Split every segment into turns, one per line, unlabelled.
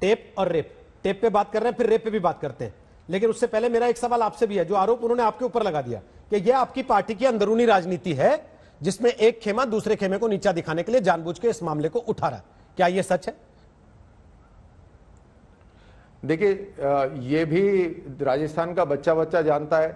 Tape और rape. Tape पे बात कर रहे हैं, फिर रेप पे भी बात करते हैं। लेकिन उससे पहले मेरा एक सवाल आपसे भी है, जो आरोप उन्होंने आपके ऊपर लगा दिया कि यह आपकी पार्टी की अंदरूनी राजनीति है, जिसमें एक खेमा दूसरे खेमे को नीचा दिखाने के लिए जानबूझ के इस मामले को उठा रहा है। क्या यह सच है?
देखिए ये भी राजस्थान का बच्चा बच्चा जानता है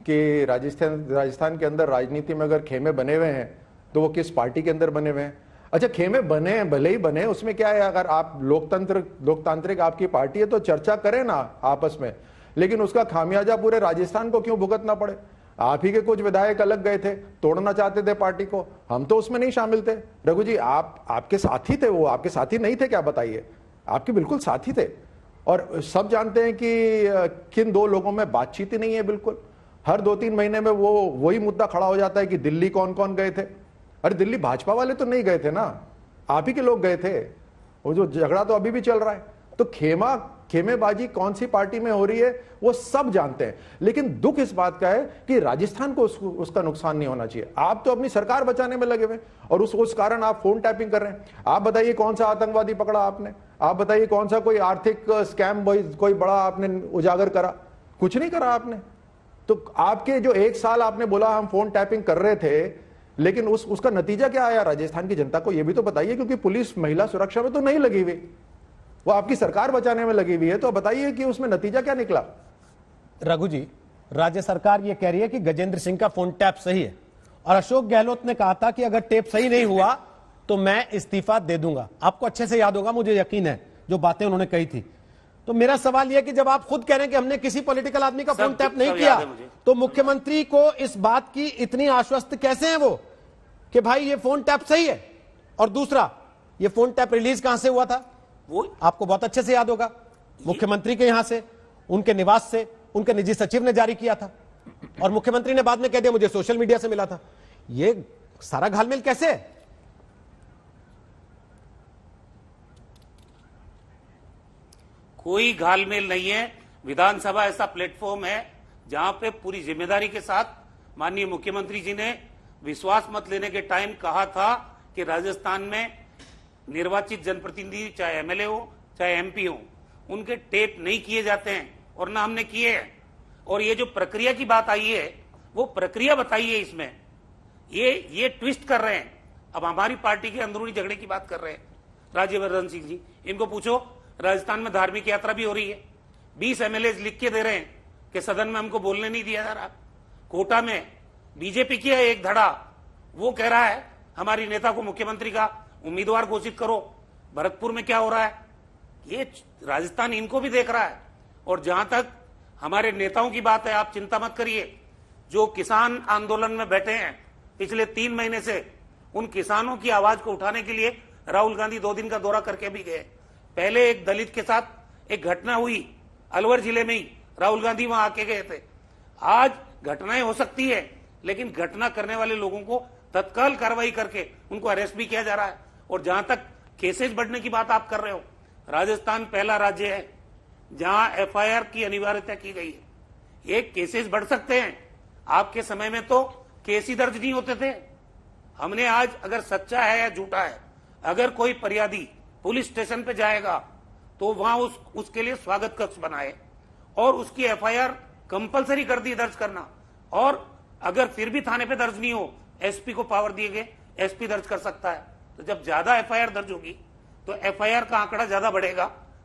कि राजस्थान राजस्थान के अंदर राजनीति में अगर खेमे बने हुए हैं तो वो किस पार्टी के अंदर बने हुए हैं? अच्छा खेमे बने भले ही बने उसमें क्या है, अगर आप लोकतंत्र, लोकतांत्रिक आपकी पार्टी है तो चर्चा करें ना आपस में। लेकिन उसका खामियाजा पूरे राजस्थान को क्यों भुगतना पड़े? आप ही के कुछ विधायक अलग गए थे, तोड़ना चाहते थे पार्टी को। हम तो उसमें नहीं शामिल थे। रघु जी, आप, आपके साथी थे वो, आपके साथी नहीं थे, क्या बताइए? आपके बिल्कुल साथी थे। और सब जानते हैं कि किन दो लोगों में बातचीत ही नहीं है बिल्कुल। हर दो तीन महीने में वो, वही मुद्दा खड़ा हो जाता है कि दिल्ली कौन कौन गए थे। अरे दिल्ली भाजपा वाले तो नहीं गए थे ना। आप ही के लोग गए थे। वो जो झगड़ा तो अभी भी चल रहा है। तो खेमा खेमेबाजी कौन सी पार्टी में हो रही है वो सब जानते हैं। लेकिन दुख इस बात का है कि राजस्थान को उस, उसका नुकसान नहीं होना चाहिए। आप तो अपनी सरकार बचाने में लगे हुए और उस उस कारण आप फ़ोन टैपिंग कर रहे हैं। आप बताइए कौन सा आतंकवादी पकड़ा आपने? आप बताइए कौन सा कोई आर्थिक स्कैम कोई बड़ा आपने उजागर करा? कुछ नहीं करा आपने। तो आपके जो एक साल आपने बोला हम फ़ोन टैपिंग कर रहे थे लेकिन उस उसका नतीजा क्या आया? राजस्थान की जनता को यह भी तो बताइए क्योंकि पुलिस महिला सुरक्षा में तो नहीं लगी हुई। वो आपकी सरकार बचाने में लगी हुई है तो बताइए कि उसमें नतीजा क्या निकला?
रघु जी राज्य सरकार ये कह रही है कि गजेंद्र सिंह का फ़ोन टैप सही है। और अशोक गहलोत ने कहा था कि अगर टेप सही नहीं हुआ तो मैं इस्तीफा दे दूँगा। आपको अच्छे से याद होगा मुझे यकीन है जो बातें उन्होंने कही थी। तो मेरा सवाल यह कि जब आप खुद कह रहे हैं कि हमने किसी पॉलिटिकल आदमी का फ़ोन टैप नहीं किया तो मुख्यमंत्री को इस बात की इतनी आश्वस्त कैसे है वो? कि भाई ये फ़ोन टैप सही है। और दूसरा ये फ़ोन टैप रिलीज़ कहाँ से हुआ था? वो आपको बहुत अच्छे से याद होगा। मुख्यमंत्री के यहाँ से उनके निवास से उनके निजी सचिव ने जारी किया था। और मुख्यमंत्री ने बाद में कह दिया मुझे सोशल मीडिया से मिला था। ये सारा घालमेल कैसे है?
कोई घालमेल नहीं है। विधानसभा ऐसा प्लेटफॉर्म है जहाँ पे पूरी ज़िम्मेदारी के साथ माननीय मुख्यमंत्री जी ने विश्वास मत लेने के टाइम कहा था कि राजस्थान में निर्वाचित जनप्रतिनिधि, चाहे एमएलए हो, चाहे एमपी हो, उनके टेप नहीं किए जाते हैं और ना हमने किए हैं। और ये जो प्रक्रिया की बात आई है, वो प्रक्रिया बताइए इसमें। ये ये ट्विस्ट कर रहे हैं। अब हमारी पार्टी के अंदरूनी झगड़े की बात कर रहे हैं। राज्यवर्धन सिंह जी, इनको पूछो, राजस्थान में धार्मिक यात्रा भी हो रही है। बीस एमएलए लिख के दे रहे हैं। कि सदन में हमको बोलने नहीं दिया जा रहा। कोटा में बीजेपी की है एक धड़ा। वो कह रहा है, हमारी नेता को मुख्यमंत्री का उम्मीदवार घोषित करो। भरतपुर में क्या हो रहा है? ये राजस्थान इनको भी देख रहा है। और जहाँ तक हमारे नेताओं की बात है, आप चिंता मत करिए। जो किसान आंदोलन में बैठे हैं, पिछले तीन महीने से, उन किसानों की आवाज़ को उठाने के लिए राहुल गांधी दो दिन का दौरा करके भी गए। पहले एक दलित के साथ एक घटना हुई, अलवर ज़िले में ही। राहुल गांधी वहाँ आके गए थे। आज घटनाएँ हो सकती है, लेकिन घटना करने वाले लोगों को तत्काल कार्रवाई करके उनको अरेस्ट भी किया जा रहा है। और जहाँ तक केसेज बढ़ने की बात आप कर रहे हो, राजस्थान पहला राज्य है, जहाँ एफआईआर की अनिवार्यता की गई है। ये केसेस बढ़ सकते हैं। आपके समय में तो केस ही दर्ज नहीं होते थे। हमने आज अगर सच्चा है या झूठा है, अगर कोई फरियादी पुलिस स्टेशन पे जाएगा तो वहाँ उस, उसके लिए स्वागत कक्ष बनाए। और उसकी एफआईआर कंपलसरी कर दी दर्ज करना। और अगर फिर भी थाने पे दर्ज नहीं हो, एसपी को पावर दिए गए, एसपी दर्ज कर सकता है। तो जब ज़्यादा एफआईआर दर्ज होगी तो एफआईआर का आंकड़ा ज़्यादा बढ़ेगा।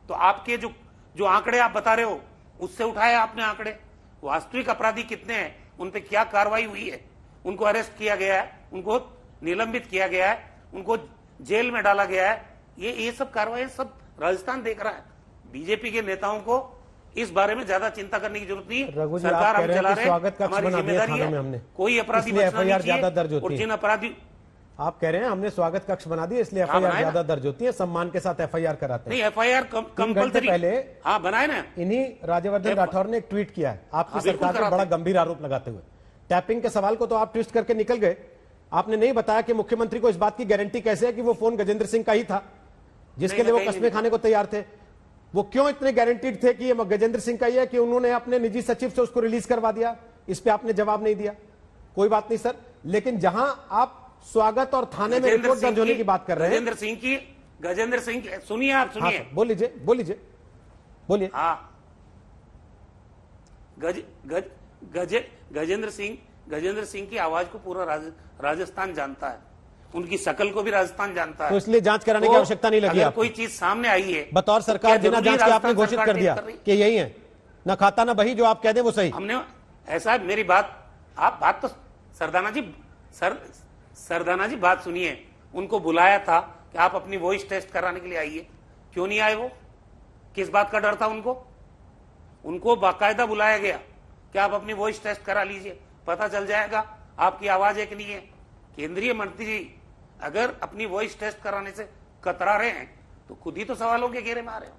तो आपके जो जो आंकड़े आप बता रहे हो, उससे उठाए आपने आंकड़े। वास्तविक अपराधी कितने हैं, उन पर क्या कार्रवाई हुई है? उनको अरेस्ट किया गया है, उनको निलंबित किया गया है, उनको जेल में डाला गया है। ये ये सब कार्रवाई सब राजस्थान देख रहा है। बीजेपी के नेताओं को इस बारे में ज़्यादा चिंता करने की ज़रूरत नहीं। सरकार हम चला रहे हमारी ज़िम्मेदारी है। कोई अपराधी ज़्यादा दर्ज होती है। जिन अपराधी
आप कह रहे हैं हमने स्वागत कक्ष बना दिया इसलिए एफआईआर हाँ, ज़्यादा दर्ज होती है सम्मान के साथ एफआईआर कराते
हैं। नहीं एफआईआर कंपलसरी
पहले
हाँ बनाए ना।
इन्हीं राज्यवर्धन राठौर ने एक ट्वीट किया है। आपकी हाँ, सरकार पर बड़ा गंभीर आरोप लगाते हुए। टैपिंग के सवाल को तो आप ट्विस्ट करके निकल गए। आपने नहीं बताया कि मुख्यमंत्री को इस बात की गारंटी कैसे है कि वो फ़ोन गजेंद्र सिंह का ही था जिसके लिए वो कस्मे खाने को तैयार थे। वो क्यों इतने गारंटीड थे कि ये गजेंद्र सिंह का ही है कि उन्होंने अपने निजी सचिव से उसको रिलीज़ करवा दिया? इस पे आपने जवाब नहीं दिया। कोई बात नहीं सर। लेकिन जहाँ आप स्वागत और थाने में रिपोर्ट दर्ज होने की बात कर रहे हैं।
गजेंद्र सिंह की गजेंद्र सिंह सुनिए आप
हाँ
सुनिए।
सर बोल लीजिए बोल लीजिए बोलिए।
हाँ। गज गज गज गजेंद्र सिंह गजेंद्र सिंह की आवाज़ को पूरा राज, राजस्थान जानता है। उनकी शकल को भी राजस्थान जानता है।
तो इसलिए जाँच कराने की
तो
आवश्यकता नहीं लगी
अगर कोई चीज़ सामने आई है
बतौर
तो
सरकार बिना जाँच के आपने घोषित कर दिया कि यही है? ना खाता ना बही जो आप कह दें वो सही।
हमने ऐसा मेरी बात आप बात तो सरदाना जी सर सरदाना जी बात सुनिए। उनको बुलाया था कि आप अपनी वॉइस टेस्ट कराने के लिए आइए। क्यों नहीं आए वो? किस बात का डर था उनको? उनको बाकायदा बुलाया गया कि आप अपनी वॉइस टेस्ट करा लीजिए। पता चल जाएगा आपकी आवाज़ एक नहीं है। केंद्रीय मंत्री जी अगर अपनी वॉइस टेस्ट कराने से कतरा रहे हैं तो खुद ही तो सवालों के घेरे में आ रहे हो